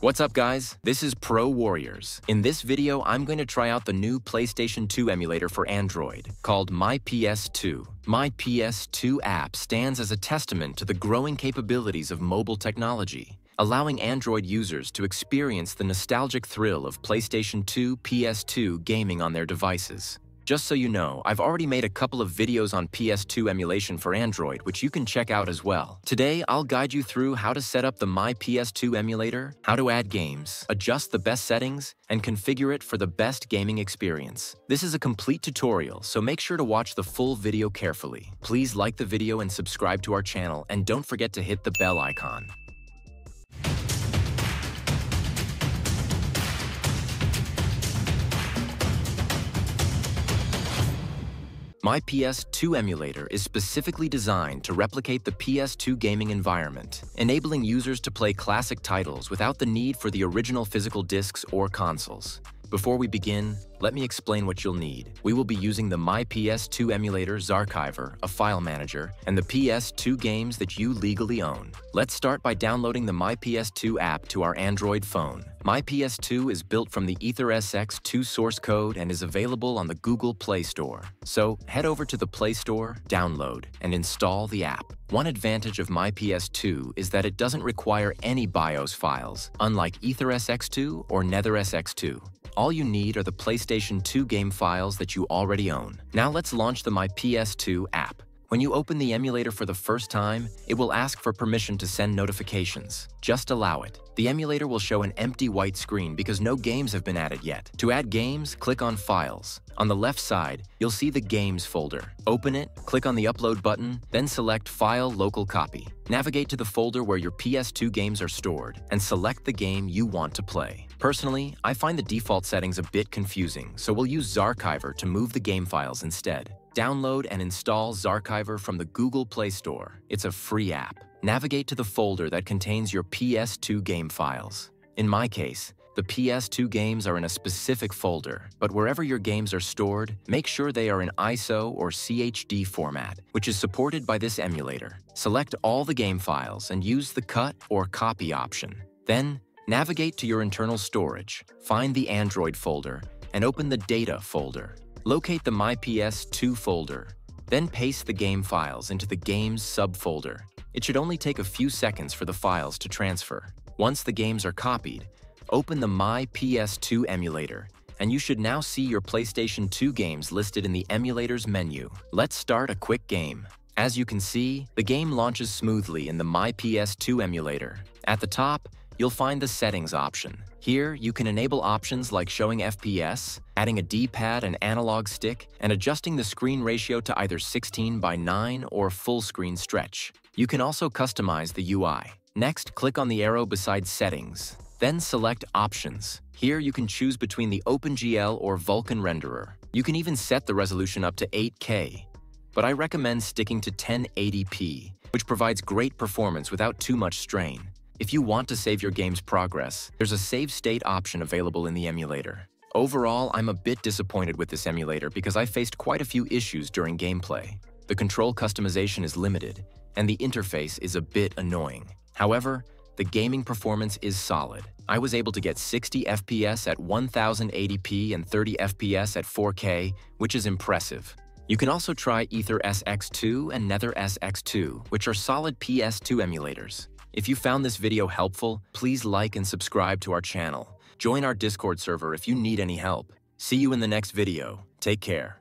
What's up guys? This is Pro Warriors. In this video, I'm going to try out the new PlayStation 2 emulator for Android, called MyPS2. MyPS2 app stands as a testament to the growing capabilities of mobile technology, allowing Android users to experience the nostalgic thrill of PlayStation 2 PS2 gaming on their devices. Just so you know, I've already made a couple of videos on PS2 emulation for Android, which you can check out as well. Today, I'll guide you through how to set up the My PS2 emulator, how to add games, adjust the best settings, and configure it for the best gaming experience. This is a complete tutorial, so make sure to watch the full video carefully. Please like the video and subscribe to our channel, and don't forget to hit the bell icon. My PS2 emulator is specifically designed to replicate the PS2 gaming environment, enabling users to play classic titles without the need for the original physical discs or consoles. Before we begin, let me explain what you'll need. We will be using the MyPS2 emulator Zarchiver, a file manager, and the PS2 games that you legally own. Let's start by downloading the MyPS2 app to our Android phone. MyPS2 is built from the AetherSX2 source code and is available on the Google Play Store. So head over to the Play Store, download, and install the app. One advantage of MyPS2 is that it doesn't require any BIOS files, unlike AetherSX2 or NetherSX2. All you need are the PlayStation 2 game files that you already own. Now let's launch the My PS2 app. When you open the emulator for the first time, it will ask for permission to send notifications. Just allow it. The emulator will show an empty white screen because no games have been added yet. To add games, click on Files. On the left side, you'll see the Games folder. Open it, click on the Upload button, then select File Local Copy. Navigate to the folder where your PS2 games are stored, and select the game you want to play. Personally, I find the default settings a bit confusing, so we'll use Zarchiver to move the game files instead. Download and install Zarchiver from the Google Play Store. It's a free app. Navigate to the folder that contains your PS2 game files. In my case, the PS2 games are in a specific folder, but wherever your games are stored, make sure they are in ISO or CHD format, which is supported by this emulator. Select all the game files and use the cut or copy option. Then, navigate to your internal storage, find the Android folder, and open the Data folder. Locate the MyPS2 folder, then paste the game files into the Games subfolder. It should only take a few seconds for the files to transfer. Once the games are copied, open the MyPS2 emulator, and you should now see your PlayStation 2 games listed in the Emulators menu. Let's start a quick game. As you can see, the game launches smoothly in the MyPS2 emulator. At the top, you'll find the Settings option. Here, you can enable options like showing FPS, adding a D-pad and analog stick, and adjusting the screen ratio to either 16 by 9 or full screen stretch. You can also customize the UI. Next, click on the arrow beside Settings. Then select Options. Here you can choose between the OpenGL or Vulkan renderer. You can even set the resolution up to 8K, but I recommend sticking to 1080p, which provides great performance without too much strain. If you want to save your game's progress, there's a save state option available in the emulator. Overall, I'm a bit disappointed with this emulator because I faced quite a few issues during gameplay. The control customization is limited, and the interface is a bit annoying. However, the gaming performance is solid. I was able to get 60 FPS at 1080p and 30 FPS at 4K, which is impressive. You can also try Aether SX2 and Nether SX2, which are solid PS2 emulators. If you found this video helpful, please like and subscribe to our channel. Join our Discord server if you need any help. See you in the next video. Take care.